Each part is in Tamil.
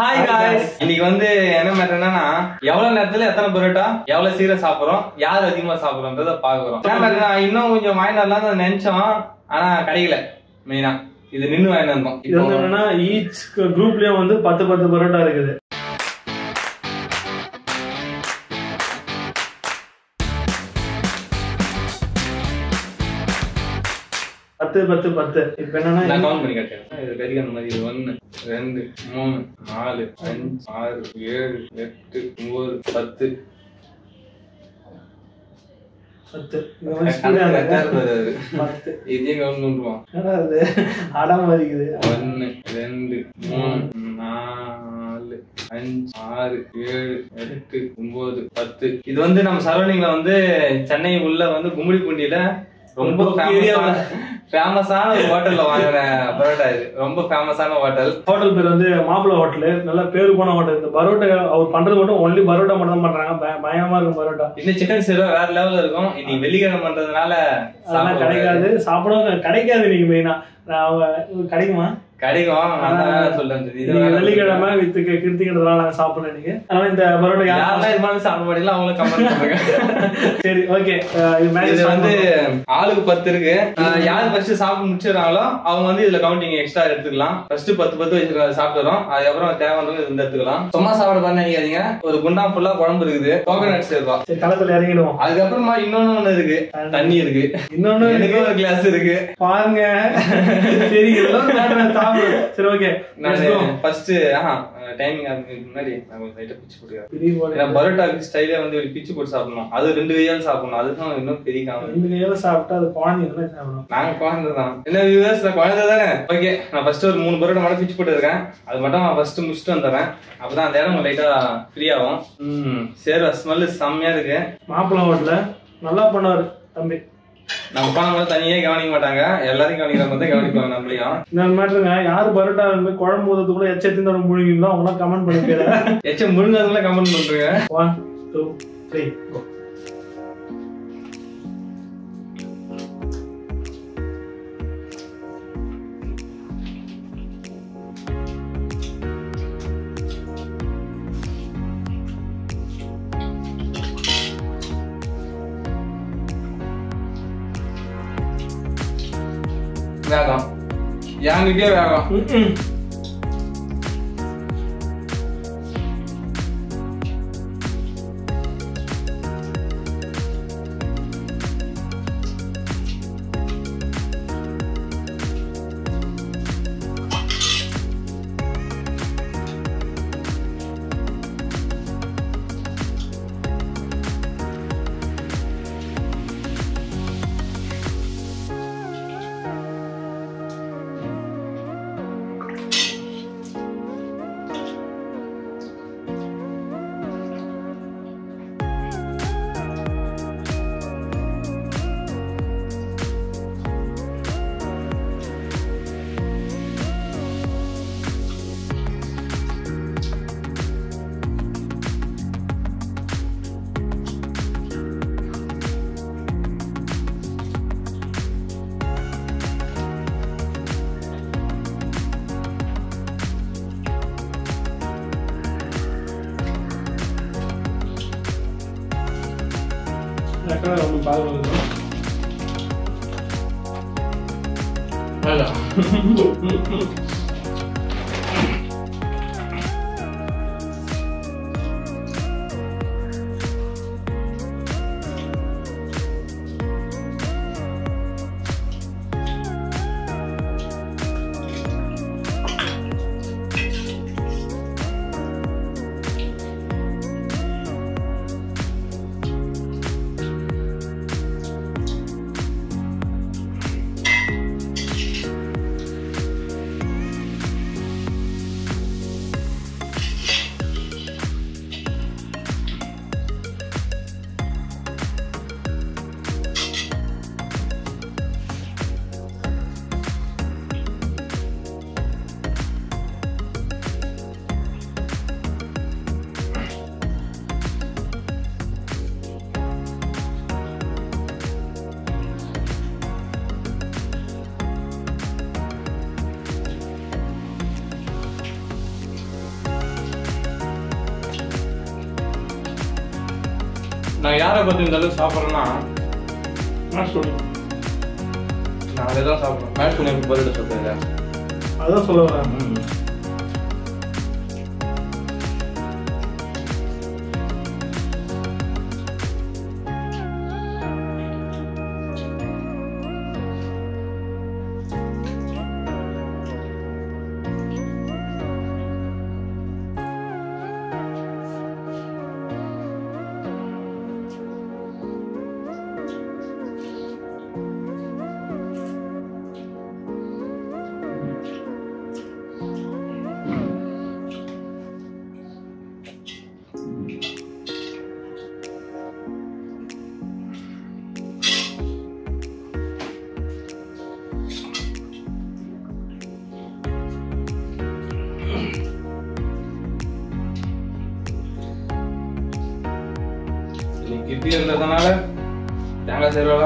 ஹாய் காய்ஸ் இன்னைக்கு வந்து என்ன மேட்டர்னா எவ்வளவு நேரத்துல எத்தனை பரோட்டா எவ்வளவு சீக்கிரம் சாப்பிடுறோம் யார் அதிகமா சாப்பிடுறோன்றத பாக்குறோம் என்ன இன்னும் கொஞ்சம் வாங்கிட்டு வரலாம்னு நினைச்சோம் ஆனா கிடைக்கல மெயினா இது நின்னு வாங்கிட்டு வந்தோம். இது வந்து என்னன்னா ஈச் குரூப்லயும் வந்து பத்து பத்து பரோட்டா இருக்குது. பத்து பத்து பத்து. இப்ப என்னன்னா நான் கவுண்ட் பண்ணி காட்டுறேன். இது கறி அந்த மாதிரி. ஒன்னு ரெண்டு மூணு நாலு அஞ்சு ஆறு ஏழு எட்டு ஒன்பது பத்து. அடம் இருக்குது ஒன்னு ரெண்டு மூணு நாலு அஞ்சு ஆறு ஏழு எட்டு ஒன்பது பத்து. இது வந்து நம்ம சரௌண்டிங்ல வந்து சென்னை உள்ள வந்து கும்மிடிப்பூண்டியில ரொம்ப ஃபேமஸான ஒரு ஹோட்டல்ல வாங்குற பரோட்டா இது. ரொம்ப ஃபேமஸான ஹோட்டல் ஹோட்டல் பேர் வந்து மாப்பிள ஹோட்டல் நல்ல பேரு போன ஹோட்டல் இந்த பரோட்டா அவர் பண்றது மட்டும் ஒன்லி பரோட்டா மட்டும் தான் பண்றாங்க. பய- பயங்கரமா இருக்கும் பரோட்டா. இன்னும் சிக்கன் சிறுவா வேற லெவல்ல இருக்கும். இன்னைக்கு வெள்ளிக்கிழமை பண்றதுனால அதெல்லாம் கிடைக்காது. சாப்பிடவும் கிடைக்காது நீங்க மெயினா கிடைக்குமா? கிடைக்கும் இது வெள்ளிக்கிழமை வித்து கிருத்திக்கிறதுனால நாங்க சாப்பிடல நீங்க. இந்த யார் யாரெல்லாம் இது மாதிரி சாப்பிட மாட்டீங்களோ அவங்களும் கமெண்ட் பண்ணுங்க. சரி ஓகே இது இது வந்து ஆளுக்கு பத்து இருக்கு. யார் ஃபர்ஸ்ட் சாப்பிட்டு முடிச்சிடறாங்களோ அவங்க வந்து இதுல கவுண்டிங் எக்ஸ்ட்ரா எடுத்துக்கலாம். ஃபர்ஸ்ட் பத்து பத்து வச்சிருக்க சாப்பிட்டுறோம். அதுக்கப்புறம் தேவையானவங்க இருந்து எடுத்துக்கலாம். சும்மா சாப்பிட பண்ண நினைக்காதீங்க. ஒரு குண்டா ஃபுல்லா குழம்பு இருக்குது. கோகனட் சேர்ப்பா சரி களத்துல இறங்கிடுவோம். அதுக்கப்புறமா இன்னொன்னு ஒண்ணு இருக்கு. தண்ணி இருக்கு. இன்னொன்னு ஒரு கிளாஸ் இருக்கு. பாருங்க. சரி இதெல்லாம் சரி ஓகே நான் ஃபர்ஸ்ட் டைமிங் ஆரம்பிக்கிறதுக்கு முன்னாடி நான் கொஞ்சம் லைட்டா பிச்சு போட்டுக்கிறேன். பரோட்டாக்கு ஸ்டைலே வந்து ஒரு பிச்சு போட்டு சாப்பிடணும். அது ரெண்டு கையால சாப்பிடணும். அதுதான் இன்னும் பெரிய காமெடி ரெண்டு கையில சாப்பிட்டா அது சாப்பிடும் நாங்க குழந்தை தான். என்ன வியூவர்ஸ் குழந்தை தானே? ஓகே நான் ஃபர்ஸ்ட் ஒரு மூணு பரோட்டா மட்டும் பிச்சு போட்டு இருக்கேன் அது மட்டும் நான் ஃபர்ஸ்ட் முடிச்சுட்டு வந்துடுறேன். அப்பதான் அந்த இடம் லைட்டா ஃப்ரீ ஆகும். ம் சரி ஸ்மெல் செம்மையா இருக்கு. மாப்பிள்ளை ஹோட்டல நல்லா பண்ணுவாரு தம்பி. நம்ம போனவங்க தனியே கவனிக்க மாட்டாங்க. எல்லாரையும் கவனிக்கிற மாதிரி தான் கவனிப்பாங்க நம்மளையும். இன்னொரு மேட்டருங்க யாரு பரோட்டா வந்து குழம்பு ஊதத்துக்குள்ள எச்சத்தின் முழுங்கிங்களோ அவங்க கமெண்ட் பண்ணி போயிடுறேன் எச்சம் முழுங்காதுல கமெண்ட் பண்றீங்க. One two three go sangre que verga. Mm -mm. camera on Bible. Hello. நான் யாரை பத்தி இந்த அளவுக்கு சாப்பிட்றேன்னா நான் அதை தான் சாப்பிட்றேன் மேட்ச் பண்ணி பதில் சொல்றேன் அதான் சொல்ல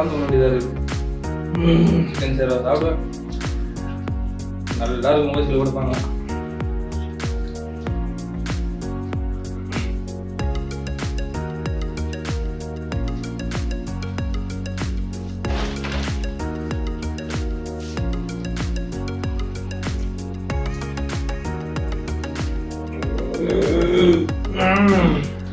தேங்காய் சேர்வாலாம் வேண்டியதா இருக்கு. சிக்கன் சாப்பிடுவேன் நல்லா இருக்கும் வயசுல கொடுப்பாங்க Mmm.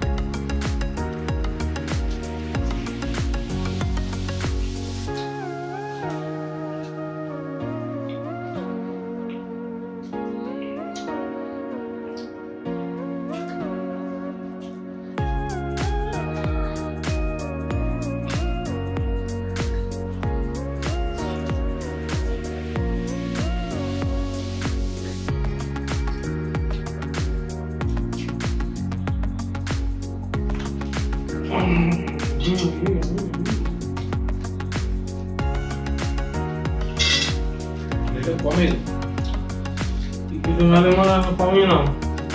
இது மேலமா பமையணும்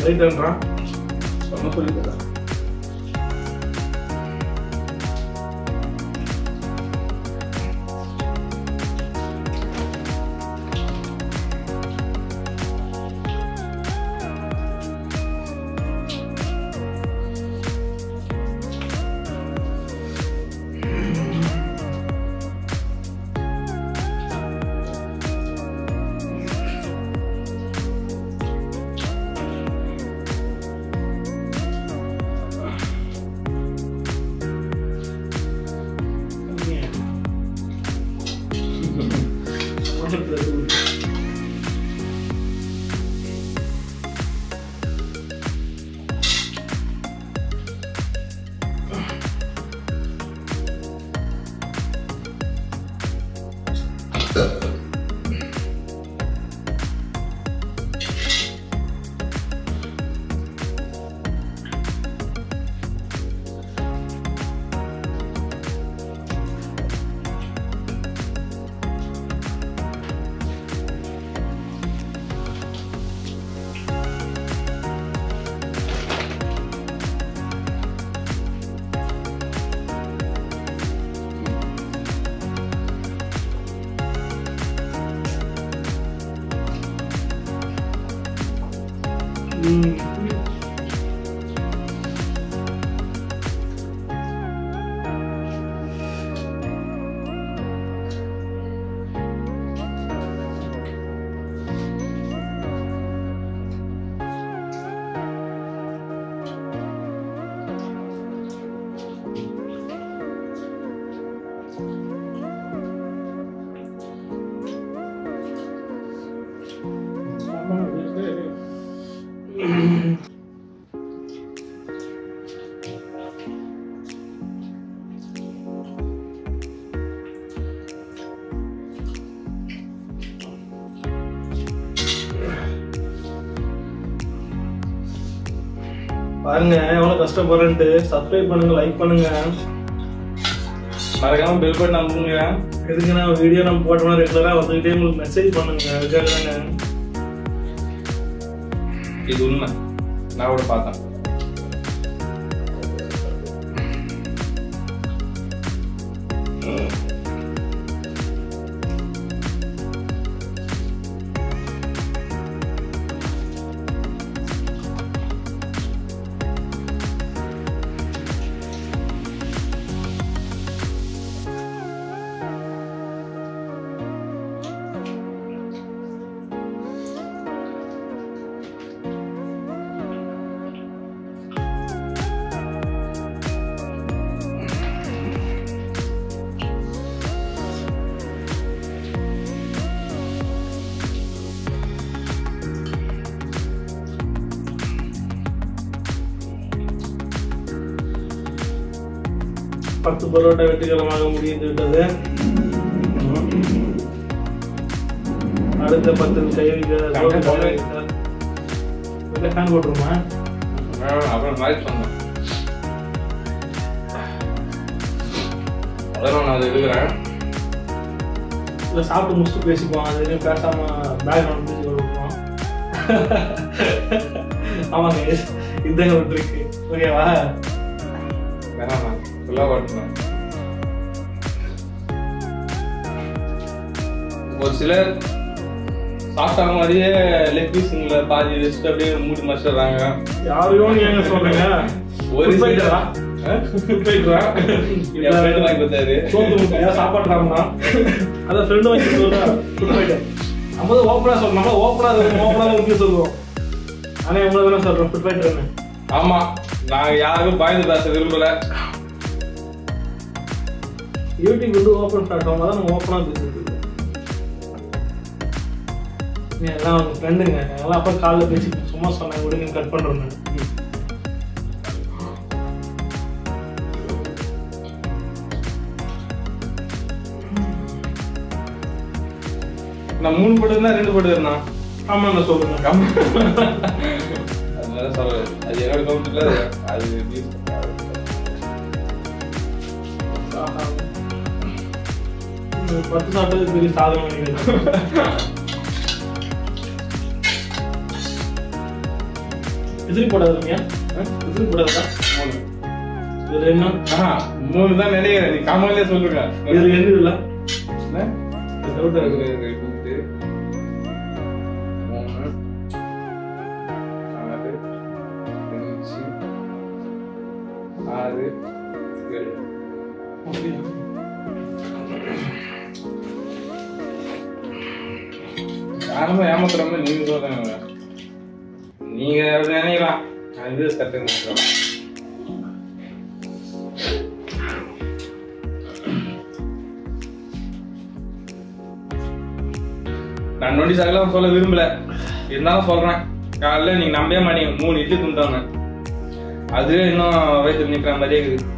ரைட்ன்றான் சொன்ன சொல்லி பாருங்க எவ்வளவு கஷ்டப்படுறேன்ட்டு. சப்ஸ்கிரைப் பண்ணுங்க லைக் பண்ணுங்க. மறக்காம பெல் பட்டன் அனுப்புங்க எதுக்கு நான் வீடியோ நம்ம போட்டோம்னா ரெகுலரா வந்துகிட்டே உங்களுக்கு மெசேஜ் பண்ணுங்க. அதுக்காக தாங்க. இது உண்மை. நான் கூட பார்த்தேன். பத்து பரோட்டா வெற்றிகரமாக முடிந்து விட்டது அடுத்த பத்து கை வைக்க ஃபேன் போட்டுருமா? அப்புறம் மாதிரி சொன்னேன். அதான் நான் அதை இருக்கிறேன் இல்லை சாப்பிட்டு முடிச்சுட்டு பேசிப்போம் அது வரையும் பேசாம பேக்ரவுண்ட் பேசி கொடுப்போம் ஆமாங்க இதுதாங்க ஒரு ட்ரிக்கு ஓகேவா ஃபுல்லாக ஓட்டுனேன் ஒரு சிலர் சாப்பிட்டாங்க மாதிரியே லெக் பீஸுங்களை பாதி வச்சுட்டு அப்படியே மூடி மறைச்சிடுறாங்க. யாரையும் நீங்க சொல்றீங்க? ஒரு ஃபைட்டர் ஆமா. நாங்க யாருக்கும் பயந்து பேச விரும்பல. யூடியூப் வந்து ஓப்பன் பிளாட்ஃபார்ம் தான் நம்ம ஓப்பனா பேசிட்டு இருக்கோம் நீ எல்லாம் அவங்க ஃப்ரெண்டுங்க எல்லாம் அப்பா காலைல பேசி சும்மா சொன்னாங்க விடுங்க கட் பண்றோம் நான் நான் மூணு போட்டு இருந்தா ரெண்டு போட்டு இருந்தா? ஆமா நான் சொல்லுங்க அது என்னோட கவுண்ட்ல அது பத்து சாப்பிட்டது பெரிய சாதனை விசிறி போடாதுங்க. விசிறி போடாதா மூணு. இதுல என்ன மூணு தான் நினைக்கிறேன். நீ காமலே சொல்லுங்க இதுல என்ன? இல்ல? டவுட் இருக்கு. ஆறு, ஏழு. யாருமே ஏமாத்துற மாதிரி நீங்க சொல்றாங்க நீங்க அப்படி நினைக்கலாம் நான் இது கரெக்டாக நினைக்கிறேன். நான் நோட்டீஸ் ஆகலாம் சொல்ல விரும்பல. இருந்தாலும் சொல்றேன். காலைல நீங்க நம்பவே மாட்டீங்க. மூணு இட்லி துண்டாங்க அதுவே இன்னும் வயிற்று நிக்கிற மாதிரியே இருக்குது.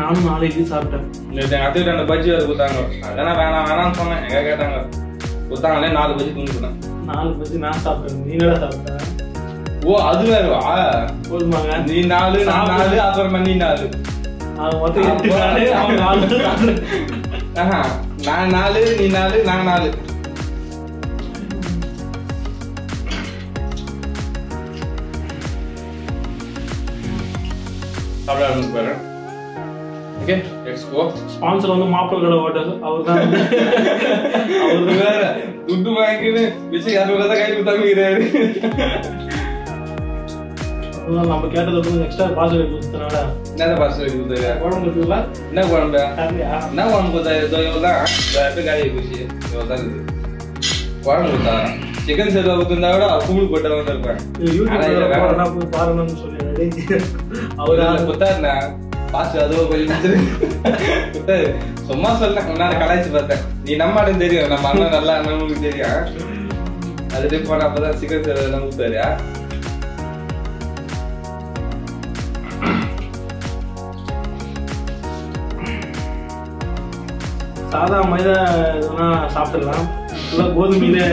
நானும் நாலு இட்லி சாப்பிட்டேன். அத்தைக்கிட்ட அந்த பஜ்ஜி வேறு கொடுத்தாங்க. அதான் நான் வேணாம் வேணாம்னு சொன்னேன். எங்க கேட்டாங்க? கொடுத்தாங்களே நாலு பஜ்ஜி துண்டுட்டேன் நாலு பத்தி நான் சாப்பிட்டேன் நீ என்னடா சாப்பிட்ட ஓ அது வேறவா போதுமாங்க நீ நாலு நான் நாலு அப்புறமா நீ நாலு அவன் மொத்தம் எட்டு நாலு அவன் நாலு நாலு ஆஹா நான் நாலு நீ நாலு நான் நாலு சாப்பிட ஆரம்பிச்சு ஓகே லெட்ஸ் கோ ஸ்பான்சர் வந்து மாப்பிள்ளை கடை ஓட்டர் அவர் தான் அவரு வேற துட்டு வாங்கின்னு விஜய் அறுபது தான் கை கொடுத்தாங்கிறாரு நம்ம கேட்டதை வந்து எக்ஸ்ட்ரா பாஸ்வேர்டு கொடுத்தனால என்ன பார்சல் கொடுத்தாரு குழம்பு இருக்குல்ல என்ன குழம்பு என்ன குழம்பு கொடுத்தாரு இதோ இவ்வளோ தான் எப்போ காலி போச்சு? இவ்வளோ தான் இருக்குது குழம்பு கொடுத்தாரா சிக்கன் சேர்த்து கொடுத்துருந்தா கூட கூழ் போட்டு வந்திருப்பேன் ஆனா இதுல யூடியூப்ல வேற- போறேன்னா போய் பாருங்கன்னு சொல்லி அவரு அவர் பாஸ் அதுவும் கொஞ்சம் சும்மா சொல்ல நான் கலாய்ச்சி பார்த்தேன். நீ நம்ம ஆளுன்னு தெரியும். நம்ம அண்ணன் நல்லா அண்ணனுக்கு தெரியும். அது போன அப்பதான் சிக்கன் சேர்த்து எல்லாம் கொடுத்தாரு சாதா மைதா இதெல்லா சாப்பிடலாம். ஃபுல்லா கோதுமையிலே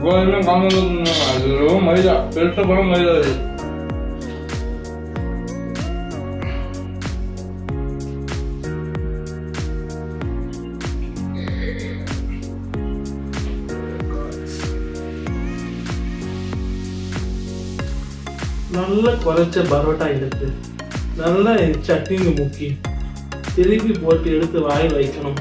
கோதுமை காமங்க அது ரொம்ப மைதா பெருசா போன மைதா அது நல்ல குறைச்ச பரோட்டா எடுத்து நல்லா சட்னிங்க முக்கி திருப்பி போட்டு எடுத்து வாயில் வைக்கணும்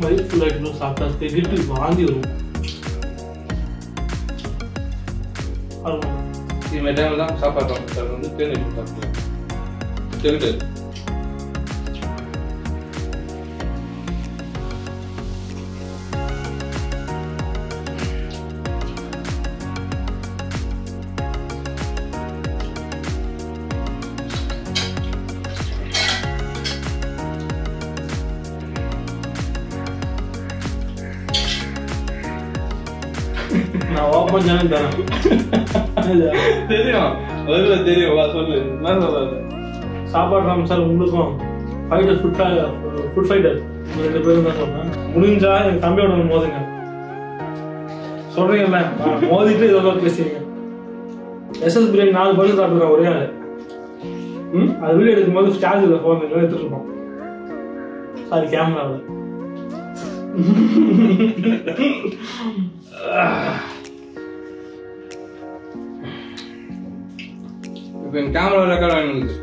வயிறு ஃபுல்லாக சாப்பிட்டா திகிட்டு வாங்கி வரும். அருமை. இந்த தான் சாப்பாடு வந்து தேன் வச்சு ஓப்பன் சேனல் தரேன்? தெரியும். வருவ தெரியும். வா சொல்லு. என்ன சொல்றது சாப்பாடு ராம் சார் உங்களுக்கும் ஃபைட்டர் ஃபுட் ஃபுட் ஃபைட்டர் உங்க ரெண்டு பேரும் தான் சொல்றேன் முடிஞ்சா என் தம்பியோட மோதுங்க. சொல்றீங்கல்ல? மோதிட்டு இதெல்லாம் பேசுறீங்க எஸ்எஸ் பிரியாணி நாலு பர்சன்ட் சாப்பிடுறேன் ஒரே ஆள். ம்? அது வீடியோ எடுக்கும்போது சார்ஜ் இல்லை ஃபோன் எடுத்துட்டு இருக்கோம் சாரி கேமராவில் இப்போ கேமரா ரெக்கார்ட் வாங்கினது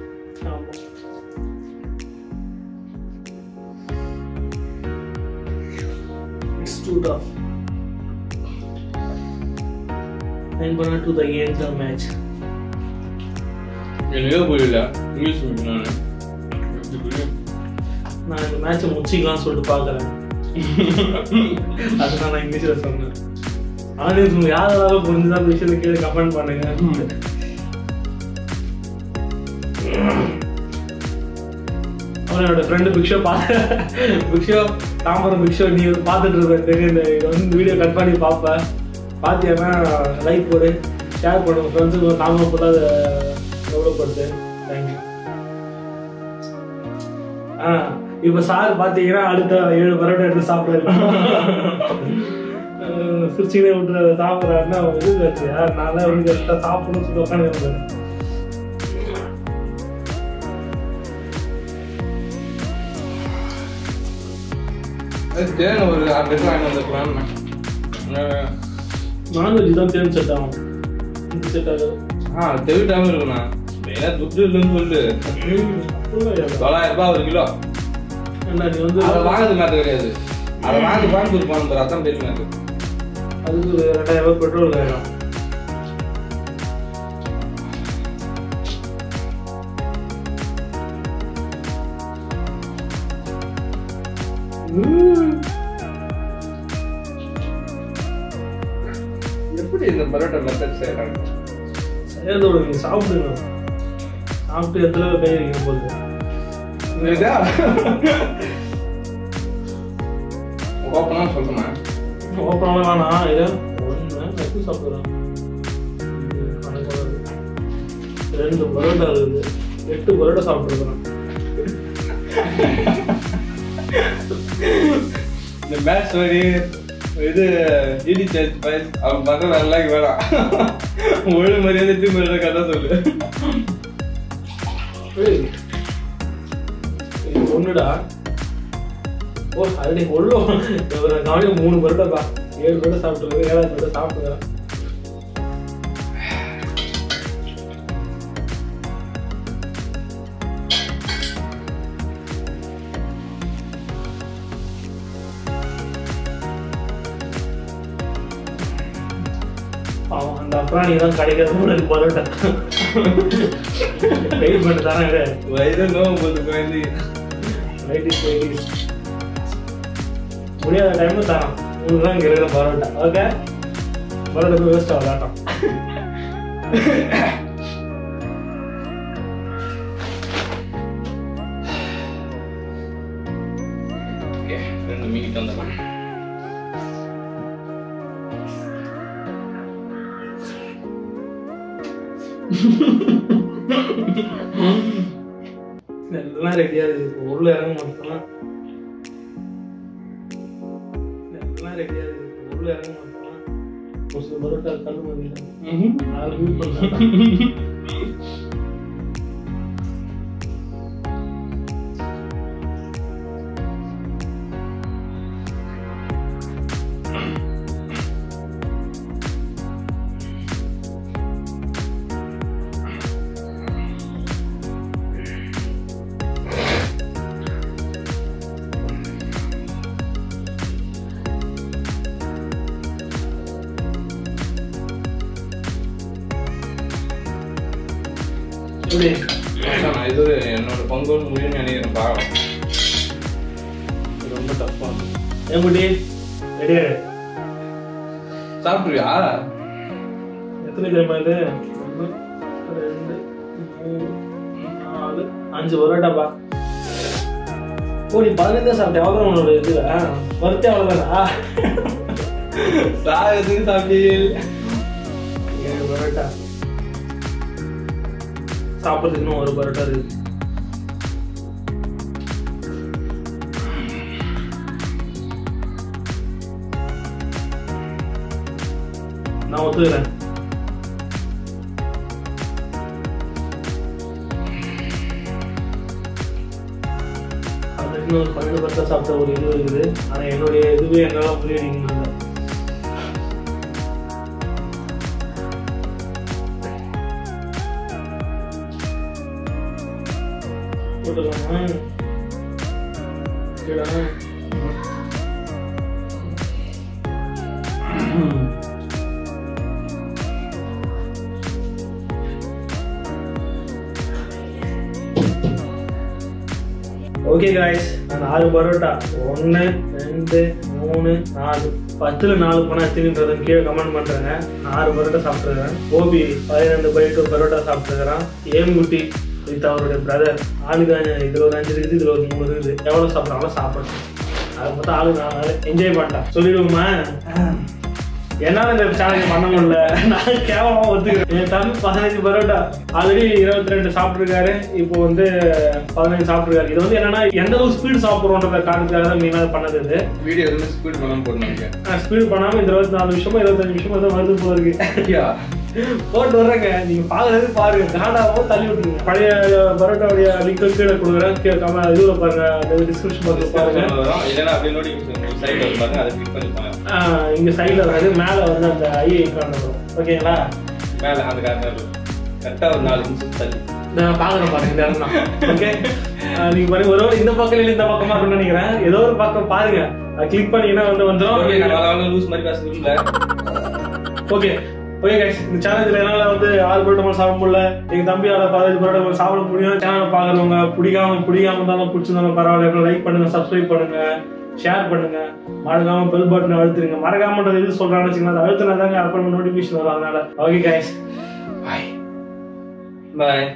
It's too tough. I'm gonna do the end the match. எனக்கே புரியல இங்கிலீஷ் நான். நான் இந்த மேட்சை முடிச்சிக்கலாம்னு சொல்லிட்டு பார்க்குறேன் அதுதான் நான் இங்கிலீஷில் சொன்னேன். ஆடியன்ஸ் யாராவது புரிஞ்சுதான் விஷயத்தை கீழே கமெண்ட் பண்ணுங்க. என்னோட ஃப்ரெண்டு பிக்ஷோ பார்த்து பிக்ஷோ தாம்பரம் பிக்ஷோ நீ வந்து பார்த்துட்டு இருக்க தெரியும் இந்த இதை வந்து வீடியோ கட் பண்ணி பார்ப்பேன் பார்த்தீங்கன்னா லைக் போடு ஷேர் பண்ணுங்க ஃப்ரெண்ட்ஸுக்கு தாம்பரம் ஃபுல்லாக அதை டெவலப்படுத்து தேங்க்யூ ஆ இப்போ சார் பார்த்தீங்கன்னா அடுத்த ஏழு பரோட்டா எடுத்து சாப்பிடுறாரு. சிரிச்சுக்கிட்டே விட்டுற சாப்பிட்றாருன்னா இது வச்சியா நான் வந்து எக்ஸ்ட்ரா சாப்பிடணும்னு சொல்லி உட்காந்து தேன் ஒரு ஆறு லிட்டர் வாங்கி வந்துருக்கலாம் நான்வெஜ் தான் தேர்ந்து செட் ஆகும். செட் ஆகுது. ஆ தெவிட்டாம இருக்குண்ணா. மெயினாக துட்டு இல்லைன்னு சொல்லு. தொள்ளாயிரம் ரூபாய் ஒரு கிலோ. என்ன நீ வந்து அதை வாங்குறது மேட்டர் கிடையாது. அதை வாங்கி கோயம்புத்தூர் போகணும் பாரு அதான் பெரிய மேட்டர் அதுக்கு ரெண்டாயிரம் ரூபாய் பெட்ரோல் வேணும் இந்த பரோட்டா மெத்தட் செய்யறாங்க சேர்ந்தோட நீங்க சாப்பிடுங்க. சாப்பிட்டு எத்தனை கை வைக்க போகுது இருக்கா. ஓப்பனா சொல்லுமா ஓப்பனாக வேணாம். இது ஒன்று எப்படி சாப்பிடுறேன் ரெண்டு பரோட்டா இருக்குது. எட்டு பரோட்டா சாப்பிட்டுருக்குறேன். இந்த மேட்ச் வரி இது இடி சர்ச் பைஸ் அவன் பார்த்தா வேற வேணாம். ஒழுங்கு மரியாதை திரும்ப கதை சொல்லு. ஒண்ணுடா? ஓ அது ஒல்லோ இவரை கவனிக்க மூணு பரோட்டாப்பா ஏழு பரோட்டா சாப்பிட்டுருக்கு ஏழாவது பரோட்டா சாப்பிட்டுக்கிறேன். அப்புறம் தான் கிடைக்கிறது உனக்கு பரோட்டா வெயிட் பண்ணி தானே வயிறு நோவு போது குழந்தை லைட்டிஸ் லைட்டிஸ் முடியாத டைம்ல தரான். உங்களுக்கு தான் இங்கே இருக்கிற பரோட்டா. ஓகே பரோட்டா போய் வேஸ்ட் ஆகலாட்டம் எல்லாம் ரெடியா இருக்கு இப்போ உள்ள இறங்க மாட்டோம்னா எல்லாம் ரெடியா இருக்கு இப்போ உள்ள இறங்க மாட்டோம்னா ஒரு சில பரோட்டா கல் பண்ணிடுறாங்க இது என்னோட பங்கு முடியும்னு நினைக்கிறேன் பார்க்கலாம் ரொம்ப டஃப்பா ஏன் குட்டி? ரெடியா சாப்பிடுவியா? எத்தனை டைம் ஆகுது ஒன்று ரெண்டு மூணு நாலு அஞ்சு பரோட்டாப்பா ஓ நீ பதினஞ்சு தான் சாப்பிட்டேன் எவ்வளோ உன்னோட இது? வருத்தே அவ்வளோதானா சாகத்துக்கு சாப்பிட்டு கரெக்டா சாப்பிட்றதுக்கு இன்னும் ஒரு பரோட்டா இருக்கு. நான் ஒத்துக்கிறேன். இன்னொரு இன்னும் ஒரு பன்னெண்டு பரோட்டா சாப்பிட்ட ஒரு இது இருக்குது. ஆனால் என்னுடைய இதுவே என்னால் புரிய முடியல. ஓகே காய்ஸ் நாலு பரோட்டா. ஒன்று ரெண்டு மூணு நாலு. பத்துல நாலு பணம் எத்தனைன்றத கீழே கமெண்ட் பண்றேங்க. ஆறு பரோட்டா சாப்பிட்டுருக்கேன் கோபி பதினெண்டு பைட்டு பரோட்டா சாப்பிட்ருக்கிறான் ஏம்குட்டி வித் அவருடைய பிரதர் ஆளுக்கு இதுல ஒரு அஞ்சு இருக்குது இதுல ஒரு மூணு இருக்குது. எவ்வளவு சாப்பிட்றாங்களோ சாப்பிடணும் அதை பார்த்தா ஆளு நாலு என்ஜாய் பண்ணிட்டான். சொல்லிடுவோமா என்னால இந்த சேலஞ்ச் பண்ண முடியல. நான் கேவலமா ஒத்துக்கிறேன். என் தம்பி பதினஞ்சு பரோட்டா. ஆல்ரெடி இருபத்தி ரெண்டு சாப்பிட்டுருக்காரு. இப்போ வந்து பதினஞ்சு சாப்பிட்டுருக்காரு. இது வந்து என்னன்னா எந்த ஸ்பீடு சாப்பிட்றோன்றத காரணத்துக்காக தான் மெயினாக பண்ணது இது. வீடியோ ஸ்பீட் பண்ணாம போடணும் ஸ்பீடு பண்ணாம இந்த இருபத்தி நாலு நிமிஷமோ இருபத்தஞ்சு நிமிஷமோ ஏதோ வருது போல இருக்கு. ஐயா போட்டு வர்றேங்க. நீங்க பாக்குறது பாருங்க. காடாவோ தள்ளி விட்டுருங்க பழைய பரோட்டாவுடைய லிங்க் கீழே கொடுக்குறேன். இதுல பாருங்க. டிஸ்கிரிப்ஷன் பாக்ஸ்ல பாருங்க. இல்லைன்னா இங்க சைடுல வந்து மேல வந்து அந்த ஐ ஐக்கான் வரும். ஓகேங்களா? மேல அந்த கார்னர் கரெக்டா ஒரு நாலு நிமிஷம் தள்ளி. நான் பாக்குறேன் பாருங்க இந்த இடம் ஓகே? நீங்க பாருங்க ஒரு இந்த பக்கம் இல்ல இந்த பக்கமா இருக்கும்னு நினைக்கிறேன். ஏதோ ஒரு பக்கம் பாருங்க. கிளிக் பண்ணீங்கன்னா வந்து ஓகே நான் வந்துடும் வள லூஸ் மாதிரி பேச விரும்பல ஓகே. ஓகே கைஸ் இந்த சேனல் என்னால் வந்து ஆறு பரோட்டா சாப்பிட முடியல. தம்பி தம்பியால பதினஞ்சு பரோட்டா சாப்பிட முடியும். சேனலை பார்க்குறவங்க பிடிக்காம பிடிக்காம இருந்தாலும் பிடிச்சிருந்தாலும் பரவாயில்ல. லைக் பண்ணுங்க சப்ஸ்கிரைப் பண்ணுங்க ஷேர் பண்ணுங்க. மறக்காம பெல் பட்டனை அழுத்துருங்க. மறக்காமன்றது எது சொல்கிறான்னு வச்சுக்கலாம் அதை அழுத்தினா தாங்க அப்புறம் நோட்டிஃபிகேஷன் வரும். அதனால ஓகே கைஸ் பாய் பாய்